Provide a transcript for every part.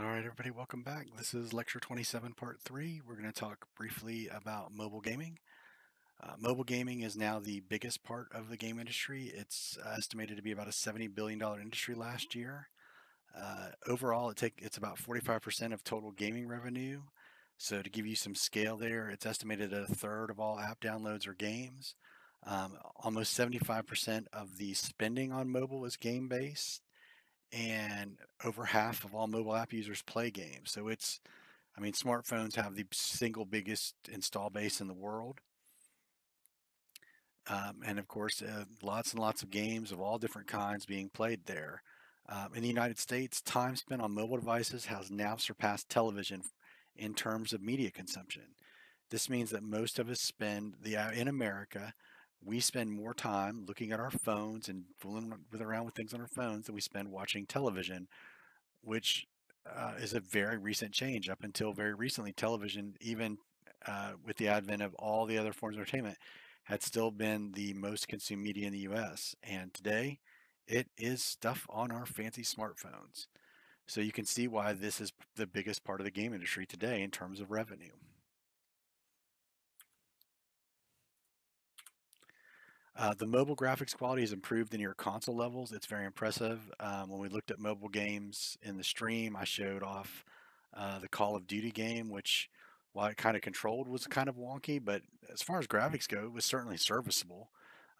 All right, everybody, welcome back. This is lecture 27, part three. We're going to talk briefly about mobile gaming. Uh, mobile gaming is now the biggest part of the game industry. It's uh, estimated to be about a $70 billion industry last year. Uh, overall, it take, it's about 45% of total gaming revenue. So to give you some scale there, it's estimated a third of all app downloads are games. Um, almost 75% of the spending on mobile is game-based and over half of all mobile app users play games. So it's, I mean, smartphones have the single biggest install base in the world. Um, and of course, uh, lots and lots of games of all different kinds being played there. Um, in the United States, time spent on mobile devices has now surpassed television in terms of media consumption. This means that most of us spend the uh, in America we spend more time looking at our phones and fooling with around with things on our phones than we spend watching television, which uh, is a very recent change. Up until very recently, television, even uh, with the advent of all the other forms of entertainment, had still been the most consumed media in the U.S. And today, it is stuff on our fancy smartphones. So you can see why this is the biggest part of the game industry today in terms of revenue. Uh, the mobile graphics quality has improved in your console levels. It's very impressive. Um, when we looked at mobile games in the stream, I showed off uh, the Call of Duty game, which while it kind of controlled was kind of wonky, but as far as graphics go, it was certainly serviceable.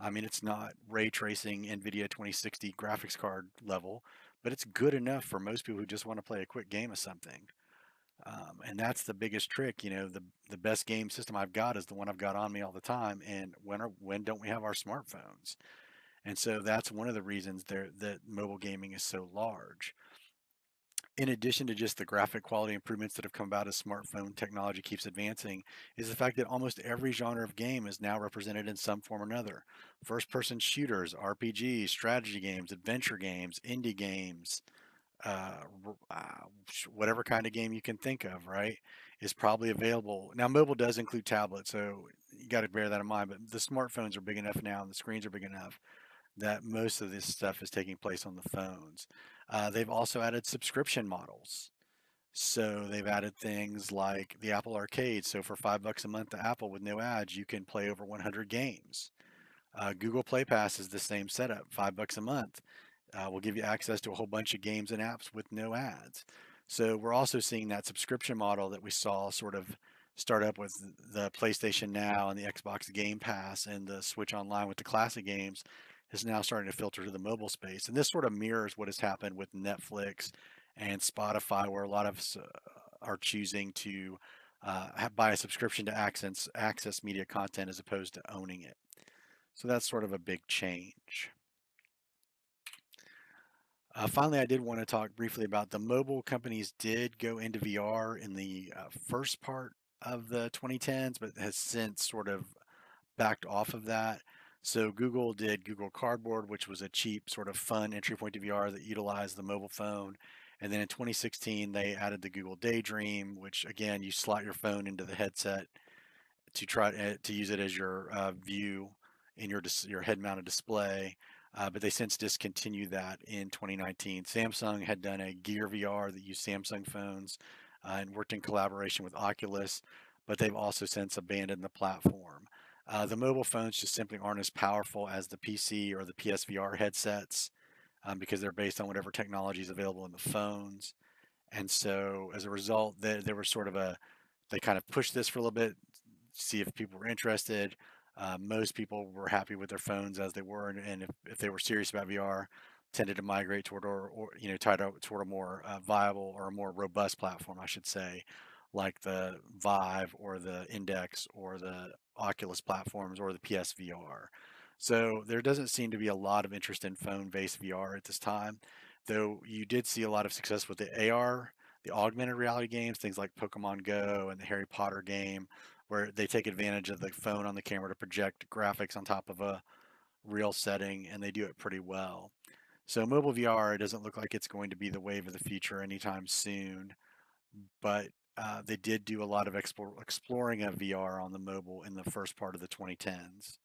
I mean, it's not ray tracing NVIDIA 2060 graphics card level, but it's good enough for most people who just want to play a quick game of something. Um, and that's the biggest trick. You know, the the best game system I've got is the one I've got on me all the time. And when are when don't we have our smartphones? And so that's one of the reasons there that mobile gaming is so large. In addition to just the graphic quality improvements that have come about as smartphone technology keeps advancing, is the fact that almost every genre of game is now represented in some form or another. First person shooters, RPGs, strategy games, adventure games, indie games, uh, uh, whatever kind of game you can think of, right, is probably available. Now, mobile does include tablets, so you got to bear that in mind. But the smartphones are big enough now, and the screens are big enough that most of this stuff is taking place on the phones. Uh, they've also added subscription models. So they've added things like the Apple Arcade. So for five bucks a month to Apple with no ads, you can play over 100 games. Uh, Google Play Pass is the same setup, five bucks a month uh, will give you access to a whole bunch of games and apps with no ads. So we're also seeing that subscription model that we saw sort of start up with the PlayStation Now and the Xbox Game Pass and the Switch Online with the classic games is now starting to filter to the mobile space. And this sort of mirrors what has happened with Netflix and Spotify, where a lot of us uh, are choosing to uh, buy a subscription to access, access media content as opposed to owning it. So that's sort of a big change. Uh, finally, I did want to talk briefly about the mobile companies did go into VR in the uh, first part of the 2010s, but has since sort of backed off of that. So Google did Google Cardboard, which was a cheap sort of fun entry point to VR that utilized the mobile phone. And then in 2016, they added the Google Daydream, which again, you slot your phone into the headset to try to, eh, to use it as your uh, view in your your head mounted display uh, but they since discontinued that in 2019. Samsung had done a Gear VR that used Samsung phones uh, and worked in collaboration with Oculus, but they've also since abandoned the platform. Uh, the mobile phones just simply aren't as powerful as the PC or the PSVR headsets um, because they're based on whatever technology is available in the phones. And so as a result, there, there was sort of a, they kind of pushed this for a little bit, see if people were interested. Uh, most people were happy with their phones as they were, and, and if, if, they were serious about VR, tended to migrate toward or, or you know tied toward a more uh, viable or a more robust platform, I should say, like the Vive or the Index or the Oculus platforms or the PSVR. So there doesn't seem to be a lot of interest in phone-based VR at this time, though you did see a lot of success with the AR, the augmented reality games, things like Pokemon Go and the Harry Potter game, where they take advantage of the phone on the camera to project graphics on top of a real setting and they do it pretty well. So mobile VR doesn't look like it's going to be the wave of the future anytime soon, but uh, they did do a lot of explore, exploring of VR on the mobile in the first part of the 2010s.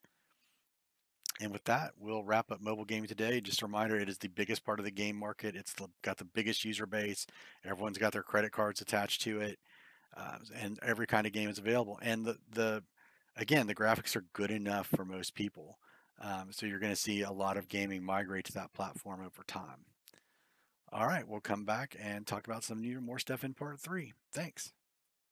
and with that, we'll wrap up mobile gaming today. Just a reminder, it is the biggest part of the game market. It's got the biggest user base. Everyone's got their credit cards attached to it, uh, and every kind of game is available. And the the again, the graphics are good enough for most people. Um, so you're going to see a lot of gaming migrate to that platform over time. All right, we'll come back and talk about some new more stuff in part three. Thanks.